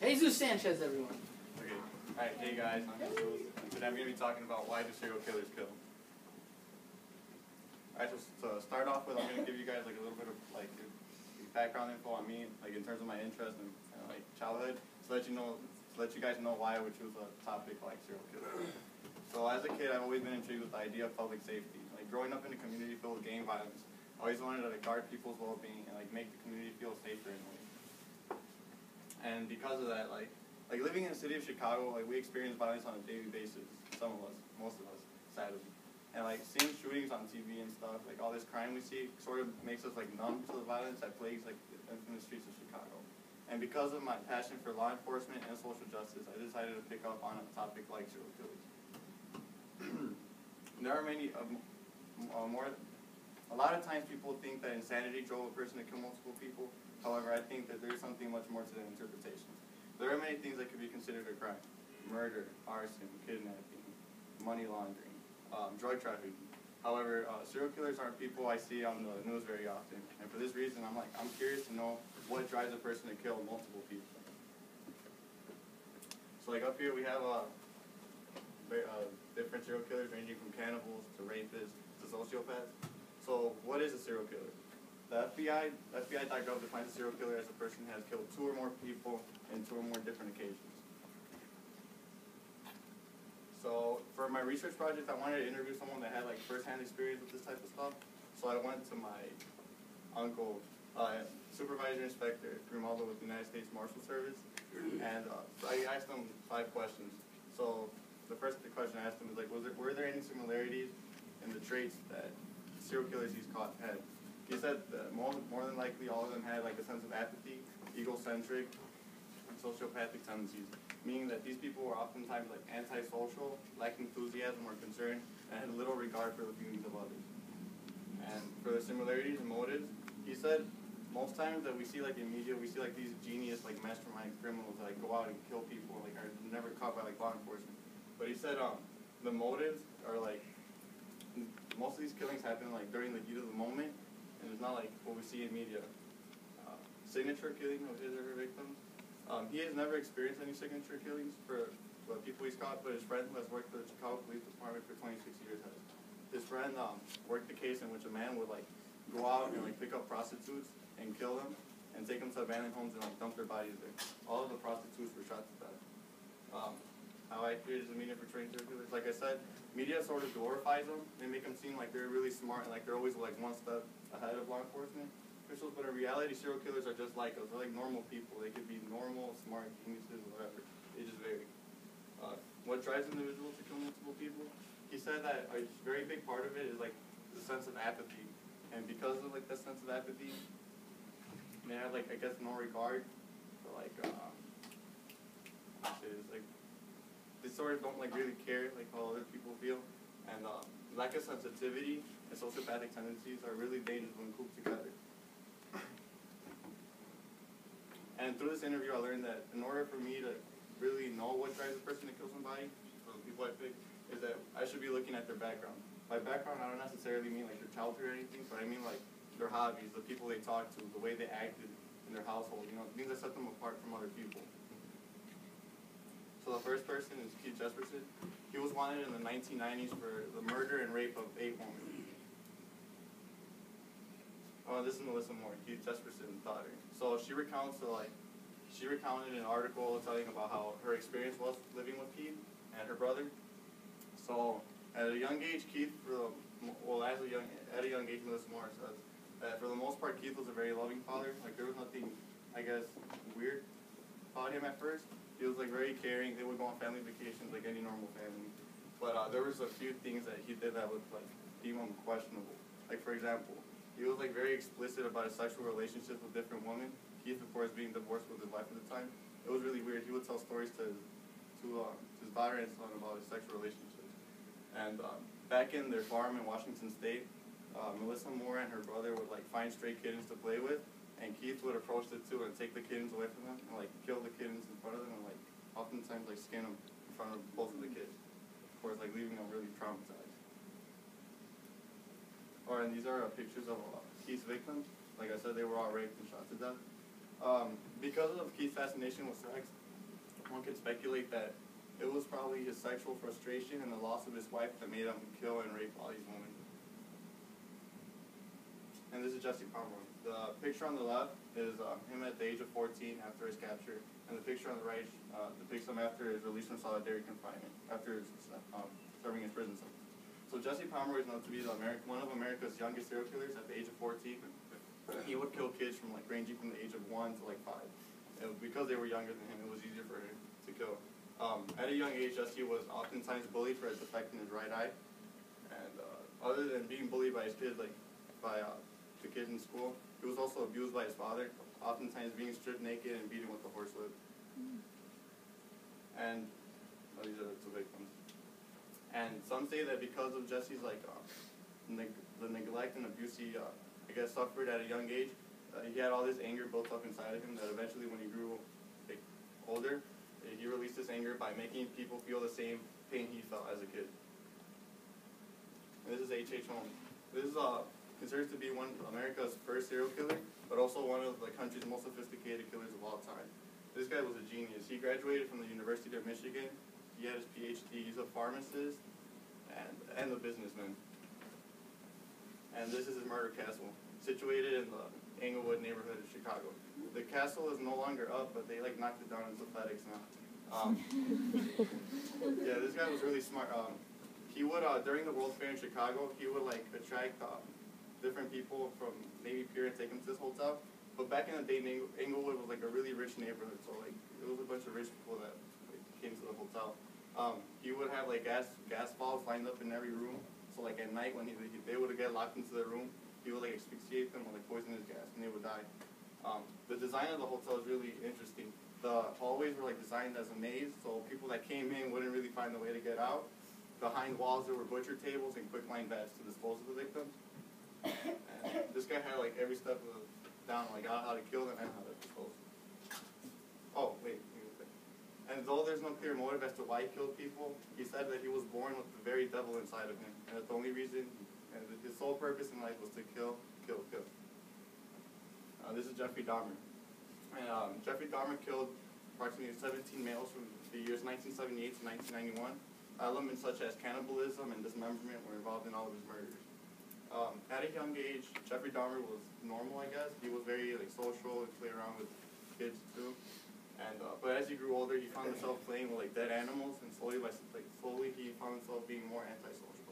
Jesus Sanchez, everyone. Okay. Alright, hey guys, I'm. Today I'm going to be talking about why do serial killers kill. Alright, so to start off with, I'm going to give you guys like a little bit of like background info on me, like in terms of my interest in uh, like childhood, to let you know, to let you guys know why I would choose a topic like serial killers. So as a kid, I've always been intrigued with the idea of public safety. Like growing up in a community filled with gang violence, I always wanted to like, guard people's well-being and like make the community feel safer in. And because of that, like like living in the city of Chicago, like we experience violence on a daily basis. Some of us, most of us, sadly. And like seeing shootings on TV and stuff, like all this crime we see, sort of makes us like numb to the violence that plagues like in the streets of Chicago. And because of my passion for law enforcement and social justice, I decided to pick up on a topic like serial killers. there are many, uh, uh, more, a lot of times people think that insanity drove a person to kill multiple people. However, I think that there's something much more to the interpretation. There are many things that could be considered a crime. Murder, arson, kidnapping, money laundering, um, drug trafficking. However, uh, serial killers aren't people I see on the news very often. And for this reason, I'm like, I'm curious to know what drives a person to kill multiple people. So like up here we have uh, uh, different serial killers ranging from cannibals to rapists to sociopaths. So what is a serial killer? The FBI, FBI.gov defines a serial killer as a person who has killed two or more people in two or more different occasions. So for my research project, I wanted to interview someone that had like firsthand experience with this type of stuff. So I went to my uncle, uh, supervisor inspector Grimaldo with the United States Marshal Service, and uh, I asked him five questions. So the first question I asked him was like, was there, were there any similarities in the traits that serial killers he's caught had? He said more, more than likely all of them had like a sense of apathy, egocentric, and sociopathic tendencies meaning that these people were oftentimes like antisocial, lacked enthusiasm or concern, and had little regard for the feelings of others. And for the similarities and motives, he said most times that we see like in media, we see like these genius like mastermind criminals that like go out and kill people, like are never caught by like law enforcement. But he said um the motives are like most of these killings happen like during the heat of the moment, and it's not like what we see in media. Uh, signature killing of his or her victims um, he has never experienced any signature killings for the people he's caught, but his friend who has worked for the Chicago Police Department for 26 years has. His friend um, worked the case in which a man would like go out and like pick up prostitutes and kill them and take them to abandoned homes and like dump their bodies there. All of the prostitutes were shot to death. Um, how accurate is the media portraying killers? Like I said, media sort of glorifies them. They make them seem like they're really smart and like they're always like one step ahead of law enforcement officials, but in reality, serial killers are just like us. They're like normal people. They could be normal, smart, geniuses, whatever. They just vary. Uh, what drives individuals to kill multiple people? He said that a very big part of it is like the sense of apathy, and because of like that sense of apathy, they have like I guess no regard for like uh, like they sort of don't like really care like how other people feel, and uh, lack of sensitivity and sociopathic tendencies are really dangerous when grouped together. And through this interview, I learned that in order for me to really know what drives a person to kill somebody, for the people I pick, is that I should be looking at their background. By background, I don't necessarily mean like their childhood or anything, but I mean like their hobbies, the people they talk to, the way they acted in their household, you know, things that set them apart from other people. So the first person is Keith Jesperson. He was wanted in the 1990s for the murder and rape of eight women. Oh, this is Melissa Moore, Keith Jesperson's daughter. So she recounts, so like, she recounted an article telling about how her experience was living with Keith and her brother. So at a young age, Keith, for the, well, as a young, at a young age, Melissa Moore says that for the most part, Keith was a very loving father. Like there was nothing, I guess, weird about him at first. He was like very caring. They would go on family vacations like any normal family. But uh, there was a few things that he did that would like deem him questionable. Like for example, he was like very explicit about his sexual relationships with different women. Keith, of course, being divorced with his wife at the time. It was really weird. He would tell stories to his, to, uh, to his daughter and son about his sexual relationships. And um, back in their farm in Washington State, uh, Melissa Moore and her brother would like find stray kittens to play with, and Keith would approach the two and take the kittens away from them and like kill the kittens in front of them and like oftentimes like skin them in front of both of the kids. Of course, like leaving them really traumatized. Or and these are uh, pictures of uh, Keith's victims. Like I said, they were all raped and shot to death. Um, because of Keith's fascination with sex, one can speculate that it was probably his sexual frustration and the loss of his wife that made him kill and rape all these women. And this is Jesse Pomeroy. The picture on the left is uh, him at the age of 14 after his capture, and the picture on the right uh, depicts him after his release from solitary confinement, after um, serving his prison sentence. So Jesse Pomeroy is known to be Ameri- one of America's youngest serial killers at the age of 14. He would kill kids from like ranging from the age of one to like five. And because they were younger than him, it was easier for him to kill. Um, at a young age, Jesse was oftentimes bullied for his defect in his right eye. And uh, other than being bullied by his kids, like by uh, the kids in school, he was also abused by his father, oftentimes being stripped naked and beaten with a horse whip. And oh, these are the two victims. And some say that because of Jesse's like uh, neg- the neglect and abuse he, uh, I guess, suffered at a young age, uh, he had all this anger built up inside of him that eventually, when he grew like, older, uh, he released this anger by making people feel the same pain he felt as a kid. And this is H. H. Holmes. This is uh, considered to be one of America's first serial killer, but also one of the country's most sophisticated killers of all time. This guy was a genius. He graduated from the University of Michigan. He had his PhD. He's a pharmacist and, and a businessman. And this is his murder castle, situated in the Englewood neighborhood of Chicago. The castle is no longer up, but they like knocked it down into athletics now. Um, yeah, this guy was really smart. Um, he would uh, during the World Fair in Chicago, he would like attract um, different people from Navy Pier and take them to this hotel. But back in the day, Eng- Englewood was like a really rich neighborhood, so like it was a bunch of rich people that like, came to the hotel. Um, he would have like gas gas balls lined up in every room. So like at night when he, they would get locked into their room, he would like asphyxiate them with like poisonous gas, and they would die. Um, the design of the hotel is really interesting. The hallways were like designed as a maze, so people that came in wouldn't really find a way to get out. Behind walls there were butcher tables and quicklime beds to dispose of the victims. This guy had like every step of down, like how to kill them and how to dispose. Oh wait, and though there's no clear motive as to why he killed people, he said that he was born with the very devil inside of him, and that the only reason, and his sole purpose in life was to kill, kill, kill. Uh, this is Jeffrey Dahmer. And um, Jeffrey Dahmer killed approximately 17 males from the years 1978 to 1991. Elements such as cannibalism and dismemberment were involved in all of his murders. Um, at a young age, Jeffrey Dahmer was normal, I guess. He was very like social and play around with kids too. And uh, but as he grew older, he found himself playing with like dead animals, and slowly by like slowly he found himself being more antisocial.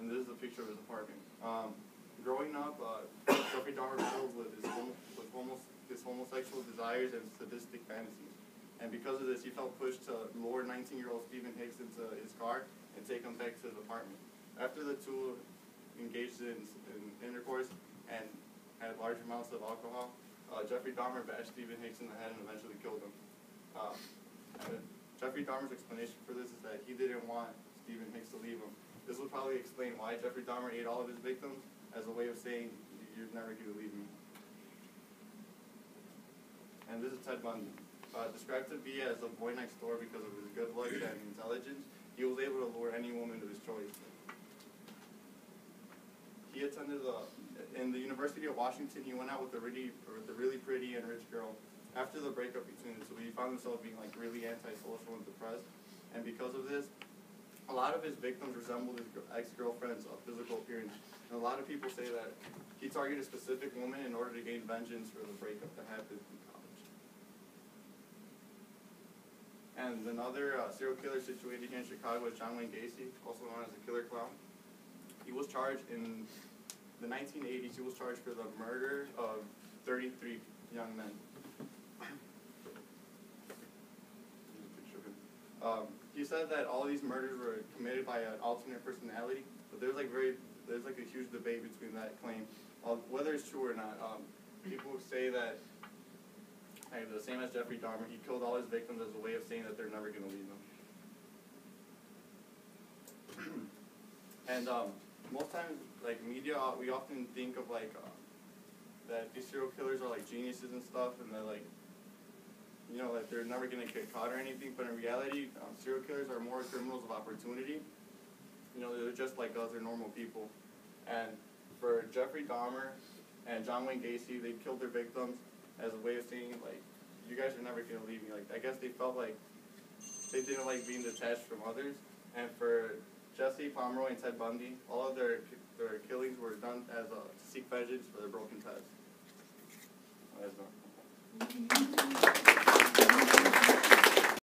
And this is a picture of his apartment. Um, growing up, uh, Jeffrey Dahmer battled with his homo- with homo- his homosexual desires and sadistic fantasies. And because of this, he felt pushed to lure 19-year-old Stephen Hicks into his car and take him back to his apartment. After the two engaged in, in intercourse and had large amounts of alcohol, uh, Jeffrey Dahmer bashed Stephen Hicks in the head and eventually killed him. And Jeffrey Dahmer's explanation for this is that he didn't want Stephen Hicks to leave him. This would probably explain why Jeffrey Dahmer ate all of his victims as a way of saying, you're never going to leave me. And this is Ted Bundy. Uh, described to be as a boy next door because of his good looks and intelligence, he was able to lure any woman to his choice. He attended the, in the University of Washington. He went out with a really, with a really pretty and rich girl. After the breakup between the two, he found himself being like really antisocial and depressed. And because of this, a lot of his victims resembled his ex-girlfriend's uh, physical appearance. And a lot of people say that he targeted specific women in order to gain vengeance for the breakup that happened in college. And another uh, serial killer situated here in Chicago is John Wayne Gacy, also known as the Killer Clown. He was charged in the 1980s. He was charged for the murder of 33 young men. Um, he said that all these murders were committed by an alternate personality, but there's like very there's like a huge debate between that claim, uh, whether it's true or not. Um, people say that hey, the same as Jeffrey Dahmer, he killed all his victims as a way of saying that they're never going to leave him. and um, most times, like media, uh, we often think of like uh, that these serial killers are like geniuses and stuff, and they're like, you know, like they're never gonna get caught or anything. But in reality, um, serial killers are more criminals of opportunity. You know, they're just like us; they're normal people. And for Jeffrey Dahmer, and John Wayne Gacy, they killed their victims as a way of saying like, you guys are never gonna leave me. Like I guess they felt like they didn't like being detached from others. And for Jesse Pomeroy and Ted Bundy, all of their, their killings were done as a, to seek vengeance for their broken ties.